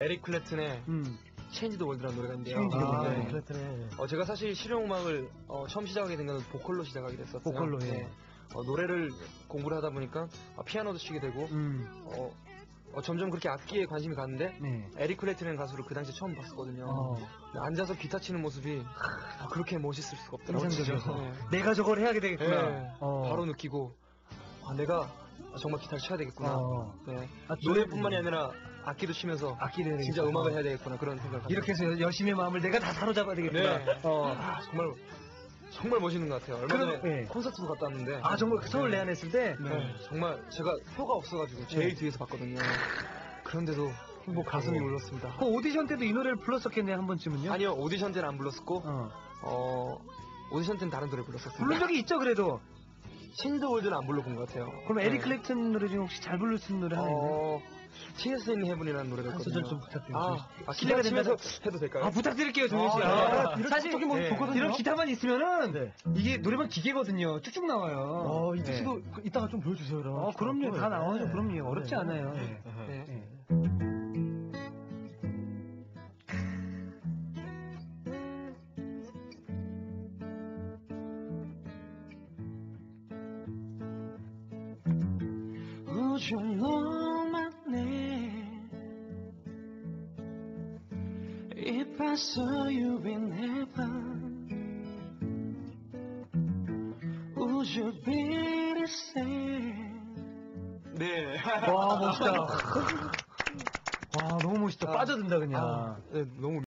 에릭 클랩튼의 음. Change the World라는 노래가 있는데요. Change the 아, World. 네. 클랩튼의. 어, 제가 사실 실용음악을 어, 처음 시작하게 된 건 보컬로 시작하게 됐었어요. 보컬로, 예. 네. 어, 노래를 공부를 하다 보니까 어, 피아노도 치게 되고 음. 어, 어, 점점 그렇게 악기에 관심이 갔는데 네. 에릭 클랩튼이라는 가수를 그 당시에 처음 봤었거든요. 어. 앉아서 기타 치는 모습이 아, 그렇게 멋있을 수가 없더라고요. 인상적이어서. 네. 내가 저걸 해야 되겠구나. 네. 어. 바로 느끼고 아, 내가 정말 기타를 쳐야 되겠구나. 어. 네. 아, 노래뿐만이 아니라 악기도 치면서 악기를 진짜 해야겠다. 음악을 해야 되겠구나 그런 생각. 이렇게 해서 여심의 마음을 내가 다 사로잡아야 되겠구나. 네. 어. 아, 정말 정말 멋있는 것 같아요. 얼마 그럼, 전에 네. 콘서트도 갔다 왔는데 아 정말 그 서울 내한 했을 때. 네, 정말 제가 표가 없어가지고 제일 네. 뒤에서 봤거든요. 그런데도 뭐 가슴이 울었습니다. 그 오디션 때도 이 노래를 불렀었겠네 한 번쯤은요. 아니요 오디션 때는 안 불렀었고 어. 어 오디션 때는 다른 노래 불렀었어요. 부른 적이 있죠 그래도. Change the World는 안 불러본 것 같아요. 그럼 에릭 네. 클랩튼 노래 중에 혹시 잘 부를 수 있는 노래 하나 있나요? 어 Tears in Heaven이라는 노래가 한 있거든요. 소절 좀 부탁드립니다. 아, 아 치면서 된다면- 해도 될까요? 아 부탁드릴게요 정현 씨. 아, 아, 네. 사실 어떻게 보면 좋거든요. 이런 기타만 있으면은 네. 이게 노래방 기계거든요. 쭉쭉 나와요. 어, 네. 씨도 그- 이따가 좀 보여주세요, 그럼. 어 그럼요 다 나와요. 네. 그럼요 어렵지 네. 않아요. 네. 네. 네. 우주로만해 If I saw you in heaven Would you be the same 네. 와 멋있다. 와 너무 멋있다. 빠져든다 그냥. 아, 네, 너무